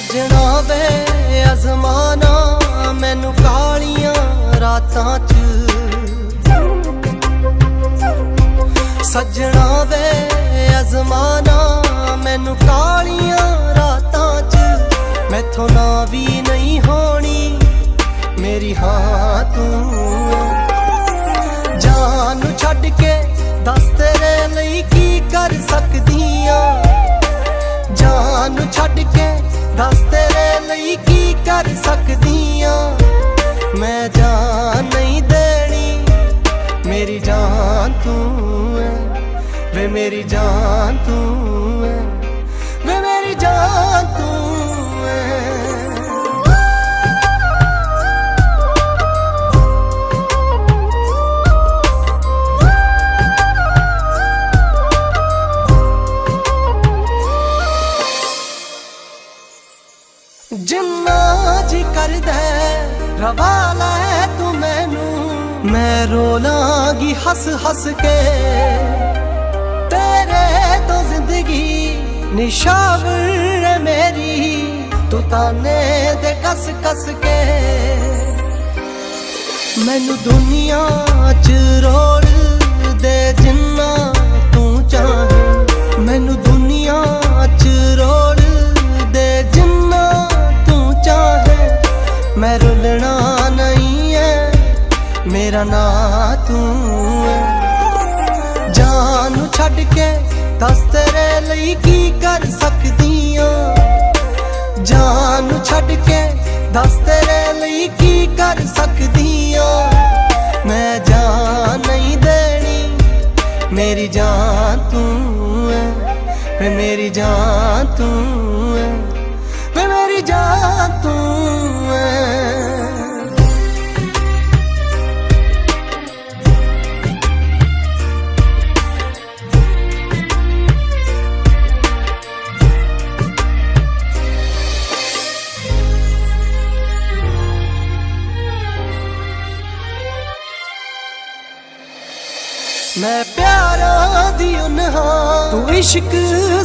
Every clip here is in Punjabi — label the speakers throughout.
Speaker 1: ਸੱਜਣਾ ਵੇ ਅਜ਼ਮਾਨਾ, ਮੈਨੂੰ ਕਾਲੀਆਂ ਰਾਤਾਂ 'ਚ। ਸੱਜਣਾ ਵੇ ਅਜ਼ਮਾਨਾ, ਮੈਨੂੰ ਕਾਲੀਆਂ ਰਾਤਾਂ 'ਚ। ਮੈਥੋਂ ਨਾ ਵੀ ਨਹੀਂ ਹੋਣੀ, ਮੇਰੀ ਹਾਂ ਤੂੰ ਦੱਸ ਤੇਰੇ ਲਈ ਕੀ ਕਰ ਸਕਦੀ ਆ ਮੈਂ ਜਾਨ ਨਹੀਂ ਦੇਣੀ। ਮੇਰੀ ਜਾਨ ਤੂੰ ਹੈ ਵੇ ਮੇਰੀ ਜਾਨ ਤੂੰ ਹੈ ਵੇ ਮੇਰੀ ਜਾਨ ਤੂੰ ਰਵਾ ਲੈ ਤੂੰ ਮੈਨੂੰ। ਮੈਂ ਰੋਲਾਂਗੀ ਹੱਸ ਹੱਸ ਕੇ। ਤੇਰੇ ਤੋਂ ਜ਼ਿੰਦਗੀ ਨਿਸ਼ਾਵਰ ਹੈ ਮੇਰੀ। ਤੂੰ ਤਾਨੇ ਦੇ ਕਸ ਕਸ ਕੇ। ਮੈਨੂੰ ਦੁਨੀਆ ਚ ਰੋਲ ਦੇ ਜਿੰਨਾ ਤੂੰ ਚਾਹੇ। ਮੈਨੂੰ ਦੁਨੀਆ ਚ ਮੇਰਾ ਤੂੰ ਹੈ ਜਾਨ ਨੂੰ ਛੱਡ ਕੇ ਦੱਸ ਤੇਰੇ ਲਈ ਕੀ ਕਰ ਸਕਦੀ ਆ ਜਾਨ ਨੂੰ ਛੱਡ ਕੇ ਦੱਸ ਤੇਰੇ ਲਈ ਕੀ ਕਰ ਸਕਦੀ ਆ ਮੈਂ ਜਾਨ ਨਹੀਂ ਦੇਣੀ, ਮੇਰੀ ਜਾਨ ਤੂੰ ਹੈ ਵੇ ਮੇਰੀ ਜਾਨ ਤੂੰ ਹੈ ਵੇ ਮੇਰੀ ਜਾਨ ਤੂੰ ਹੈ ਮੈਂ ਪਿਆਰਾਂ ਦੀ ਉਨਹਾਂ ਤੂੰ ਇਸ਼ਕ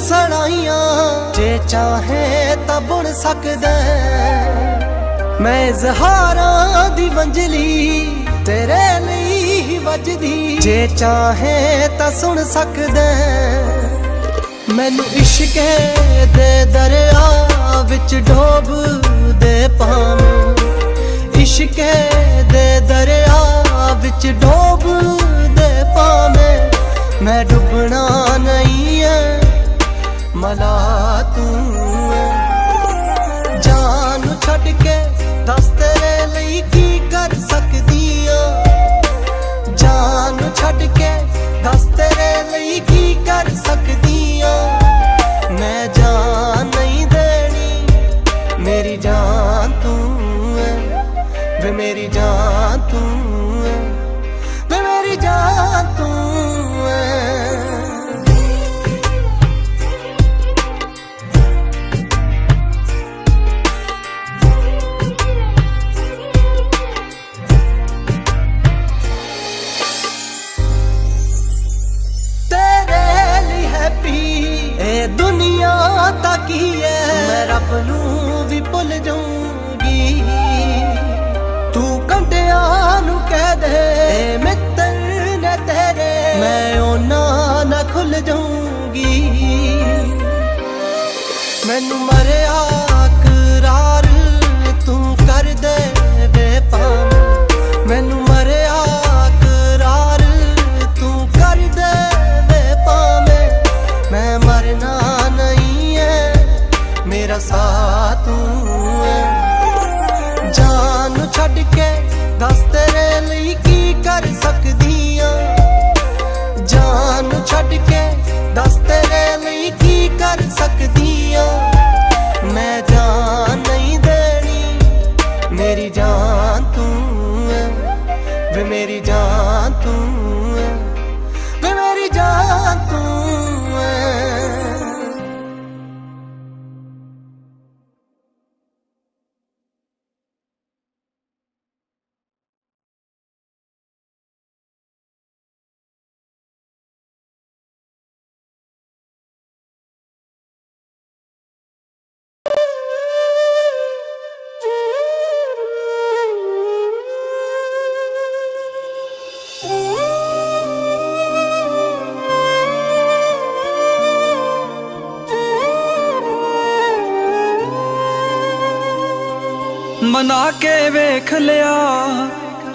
Speaker 1: ਸੜਾਈਆਂ। ਜੇ ਚਾਹੇ ਤਾਂ ਬੁਣ ਸਕਦਾ ਮੈਂ ਜ਼ਹਾਰਾਂ ਦੀ ਵੰਜਲੀ ਤੇਰੇ ਲਈ ਹੀ ਵੱਜਦੀ। ਜੇ ਚਾਹੇ ਤਾਂ ਸੁਣ ਸਕਦਾ ਮੈਨੂੰ ਇਸ਼ਕ ਦੇ ਦਰਿਆ ਵਿੱਚ ਡੋਬ ਦੇ ਪਾਵੇਂ ਇਸ਼ਕ ਦੇ ਦਰਿਆ ਵਿੱਚ ਡੋਬ ਮੇਰੀ ਜਾਨ ਮੈਂ ਉਹਨਾਂ ਨਾ ਖੁੱਲ ਜਾਊਂਗੀ। ਮੈਨੂੰ ਮਰਿਆ ਮਨਾ ਕੇ
Speaker 2: ਵੇਖ ਲਿਆ,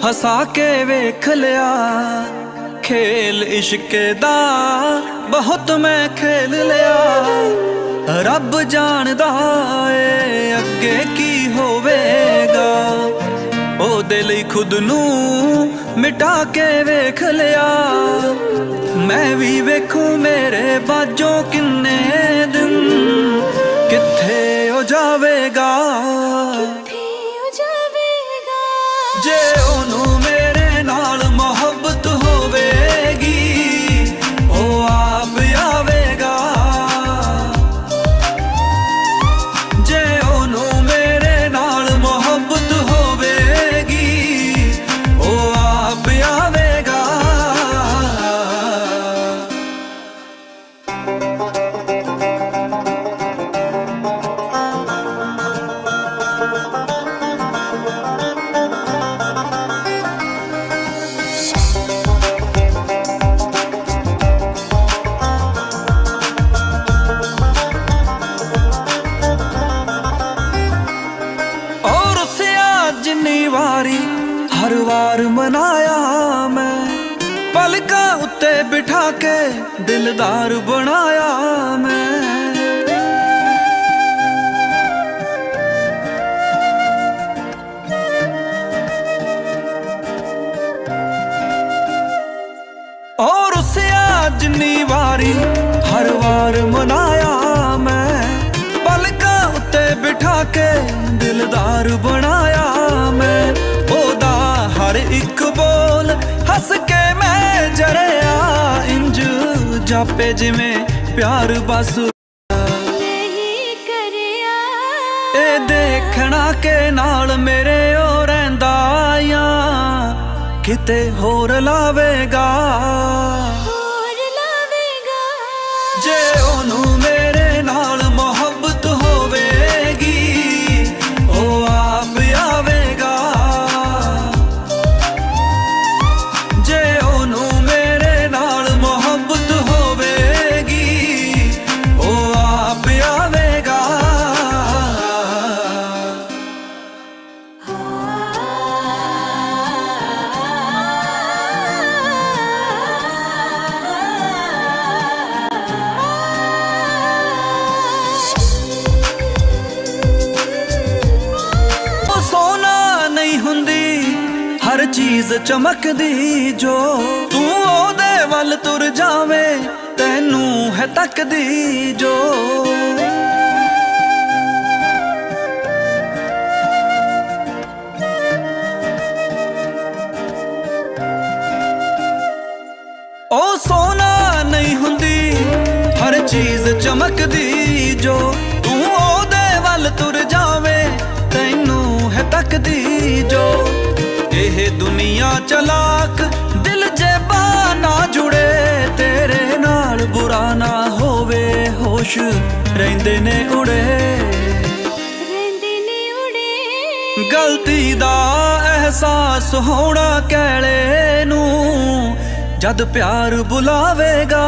Speaker 2: ਹਸਾ ਕੇ ਵੇਖ ਲਿਆ। ਖੇਲ ਇਸ਼ਕ ਦਾ ਬਹੁਤ ਮੈਂ ਖੇਲ ਲਿਆ। ਰੱਬ ਜਾਣਦਾ ਏ ਅੱਗੇ ਕੀ ਹੋਵੇਗਾ। ਉਹਦੇ ਲਈ ਖੁਦ ਨੂੰ ਮਿਟਾ ਕੇ ਵੇਖ ਲਿਆ। ਮੈਂ ਵੀ ਵੇਖੂ ਮੇਰੇ ਬਾਝੋਂ ਕਿੰਨੇ ਦਿਨ ਕਿੱਥੇ ਹੋ ਜਾਵੇਗਾ। ਦਿਲਦਾਰ ਬਣਾਇਆ ਮੈਂ। ਔਰ ਉਸਿਆ ਜਿੰਨੀ ਵਾਰੀ ਹਰ ਵਾਰ ਮਨਾਇਆ ਮੈਂ, ਪਲਕਾਂ ਉੱਤੇ ਬਿਠਾ ਕੇ ਦਿਲਦਾਰ ਬਣਾਇਆ ਮੈਂ। ਉਹਦਾ ਹਰ ਇੱਕ ਬੋਲ ਹੱਸ ਕੇ ਮੈਂ ਜਰੇ ਜਾਪੇ ਜਿਵੇਂ ਪਿਆਰ ਬਸ।
Speaker 3: ਨਹੀਂ ਕਰਿਆ।
Speaker 2: ਇਹ ਦੇਖਣਾ ਕਿ ਨਾਲ ਮੇਰੇ ਉਹ ਰਹਿੰਦਾ ਆ। ਕਿਤੇ ਹੋਰ ਲਾਵੇਗਾ। ਚਮਕਦੀ ਜੋ ਤੂੰ ਉਹਦੇ ਵੱਲ ਤੁਰ ਜਾਵੇਂ, ਤੈਨੂੰ ਹੈ ਤੱਕਦੀ ਜੋ। ਉਹ ਸੋਨਾ ਨਹੀਂ ਹੁੰਦੀ, ਹਰ ਚੀਜ਼ ਚਮਕਦੀ ਜੋ ਤੂੰ ਉਹਦੇ ਵੱਲ ਤੁਰ ਜਾਵੇਂ, ਤੈਨੂੰ ਹੈ ਤੱਕਦੀ ਜੋ। ਇਹ ਦੁਨੀਆ ਚਲਾਕ ਦਿਲ ਜੇਬਾ ਨਾ ਜੁੜੇ ਤੇਰੇ ਨਾਲ ਬੁਰਾ ਨਾ ਹੋਵੇ ਹੋਸ਼ ਰਹਿੰਦੇ ਨੇ ਉੜੇ।
Speaker 3: ਰਹਿੰਦੇ ਨੇ ਉੜੇ।
Speaker 2: ਗਲਤੀ ਦਾ ਅਹਿਸਾਸ ਹੋਣਾ ਕਹਿਲੇ ਨੂੰ ਜਦ ਪਿਆਰ ਬੁਲਾਵੇਗਾ।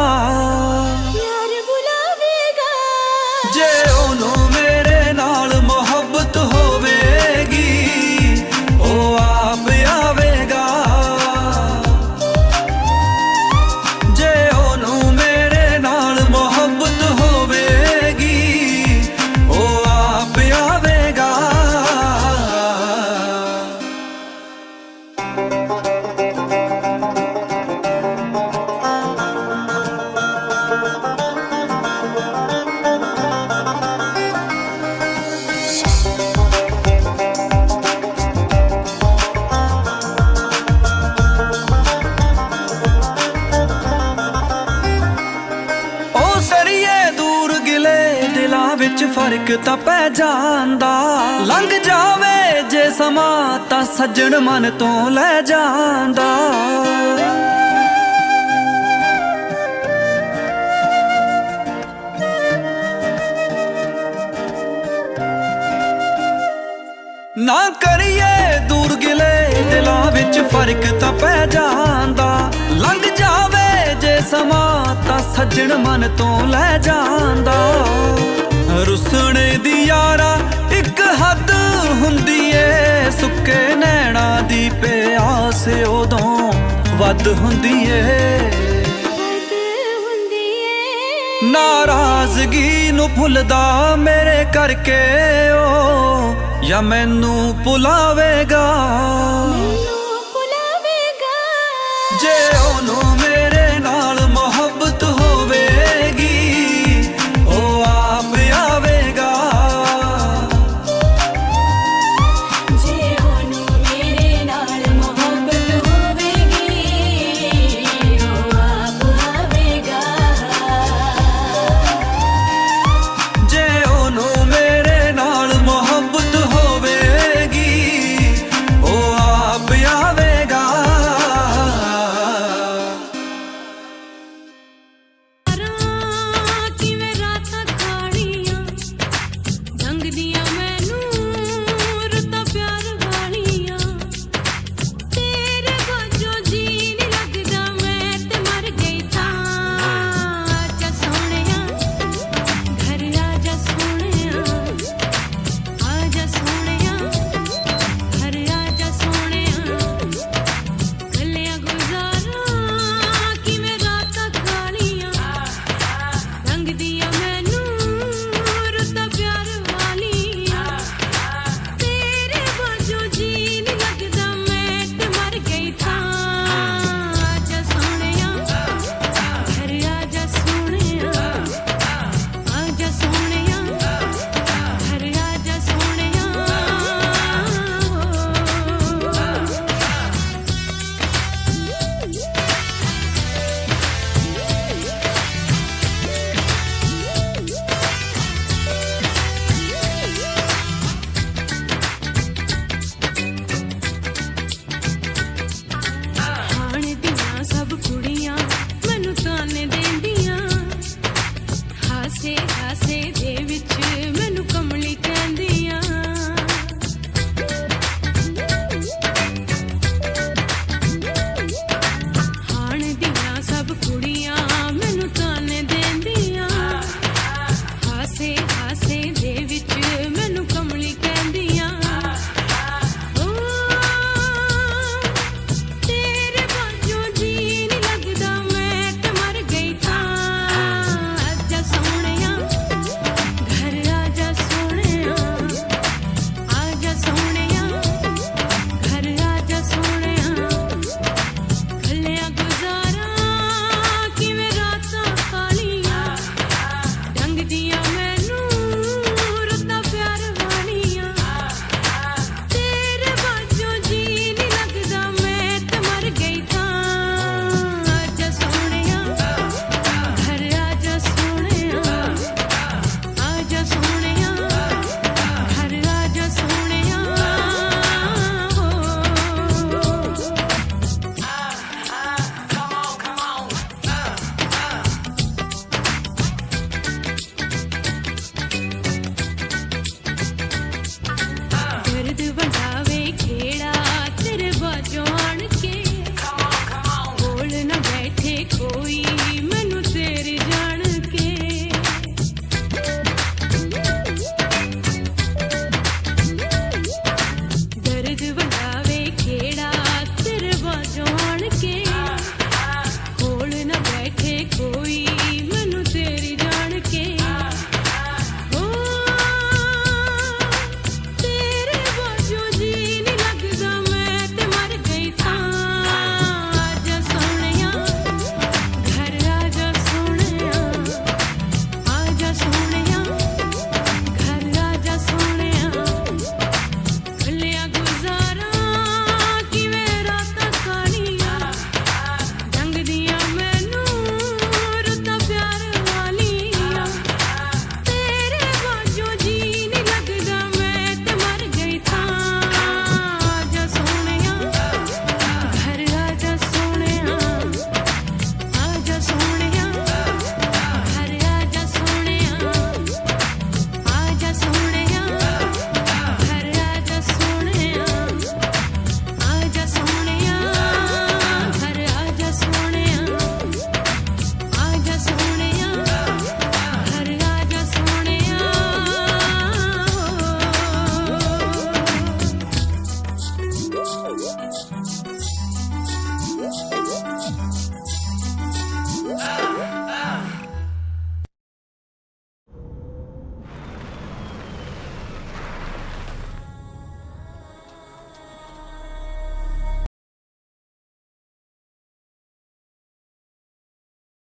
Speaker 2: ਦਿਲਾਂ ਫ਼ਰਕ ਤਾਂ ਪੈ ਜਾਂਦਾ। ਲੰਘ ਜਾਵੇ ਜੇ ਸਮਾਂ ਤਾਂ ਸੱਜਣ ਮਨ ਤੋਂ ਲੈ ਜਾਂਦਾ। ਨਾ ਕਰੀਏ ਦੂਰ ਗਿਲੇ ਦਿਲਾਂ ਵਿੱਚ ਫ਼ਰਕ ਤਾਂ ਪੈ ਜਾਂਦਾ। ਲੰਘ ਜਾਵੇ ਜੇ ਸਮਾਂ ਤਾਂ ਸੱਜਣ ਮਨ ਤੋਂ ਲੈ ਜਾਂਦਾ। ਹੁੰਦੀ ਏ ਹੁੰਦੀ ਏ ਨਾਰਾਜ਼ਗੀ ਨੂੰ ਭੁੱਲਦਾ ਮੇਰੇ ਕਰਕੇ ਓ। ਜਾਂ ਮੈਨੂੰ ਭੁਲਾਵੇਗਾ।